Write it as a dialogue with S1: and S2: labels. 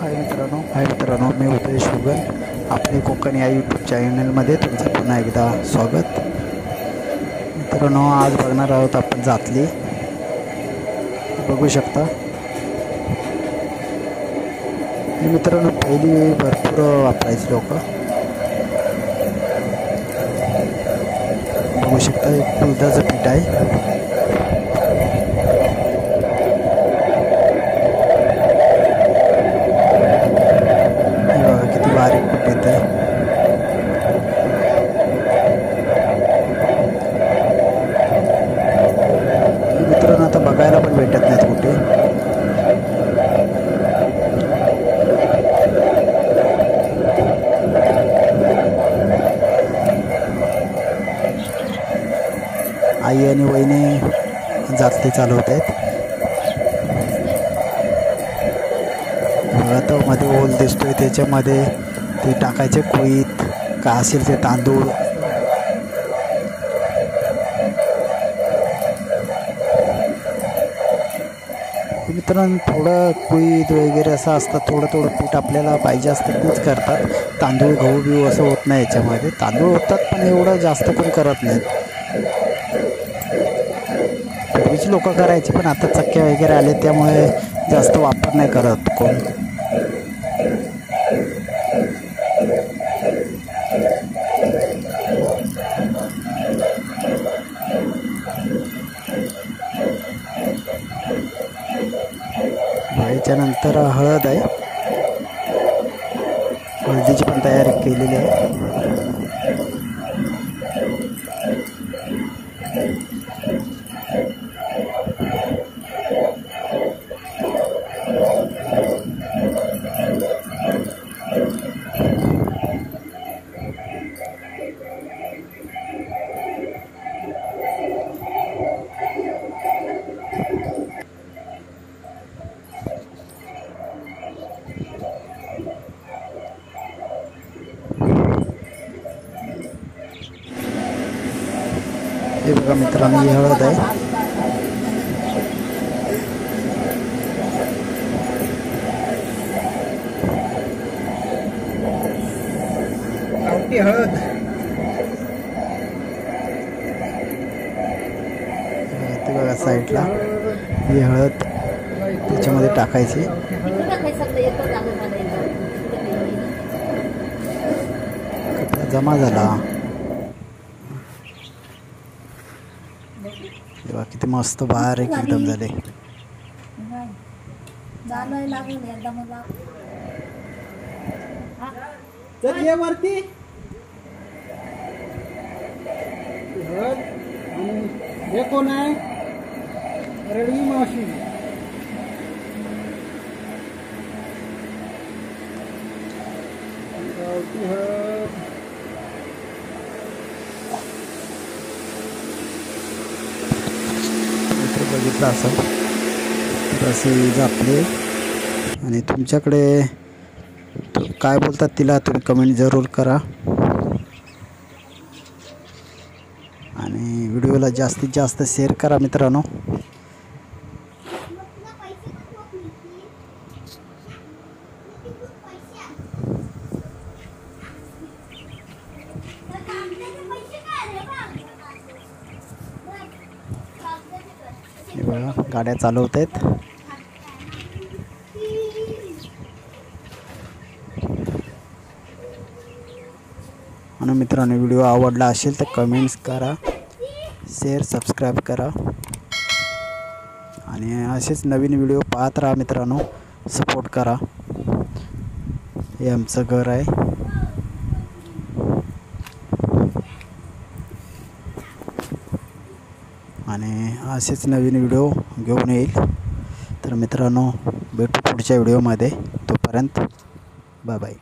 S1: हाय मित्रांनो हाय मित्रांनो मी उदय शुगल. आपली कोकणी या यूट्यूब चॅनलमध्ये तुमचं पुन्हा एकदा स्वागत. मित्रांनो आज बघणार आहोत आपण जातली. बघू शकता. मित्रांनो पहिली भरपूर वापरायची लोक. बघू शकता एक दुधाचं पीठ आहे. आई आणि वहिनी जातली चालवत आहेत बघा तो मध्ये ओल दिसतोय त्याच्यामध्ये ते टाकायचे कुईत का असेल ते तांदूळ. मित्रांनो थोडं कुईत वगैरे असं असतं थोडं थोडं पीठ आपल्याला पाहिजे असतं तेच करतात. तांदूळ गहू बिहू असं होत नाही याच्यामध्ये. तांदूळ होतात पण एवढं जास्त पण करत नाहीत. पूर्वीच लोक करायची पण आता चक्के वगैरे आले त्यामुळे जास्त वापर नाही करत कोण. याच्यानंतर हळद आहे. हळदीची पण तयारी केलेली आहे. हे बघा मित्रांनो ही हळद आहे.
S2: हळद.
S1: ते बघा साईडला. ही हळद त्याच्यामध्ये टाकायची. कपडा जमा झाला. किती मस्त बारीक एकदम झाले.
S2: वरती. हे कोण आहे? रडवी मावशी. गावठी हळद
S1: बघितलं असेल तर असे जापले आणि तुमच्याकडे काय बोलतात तिला तुम्ही कमेंट जरूर करा. आणि व्हिडिओला जास्तीत जास्त शेअर करा मित्रांनो. बघा गाड्या चालवत आहेत आणि मित्रांनो व्हिडिओ आवडला असेल तर कमेंट्स करा शेअर सबस्क्राईब करा. आणि असेच नवीन व्हिडिओ पाहत राहा मित्रांनो सपोर्ट करा. हे आमचं घर आहे आणि असेच नवीन व्हिडिओ घेऊन येईल. तर मित्रांनो भेटू पुढच्या व्हिडिओमध्ये. तोपर्यंत बाय बाय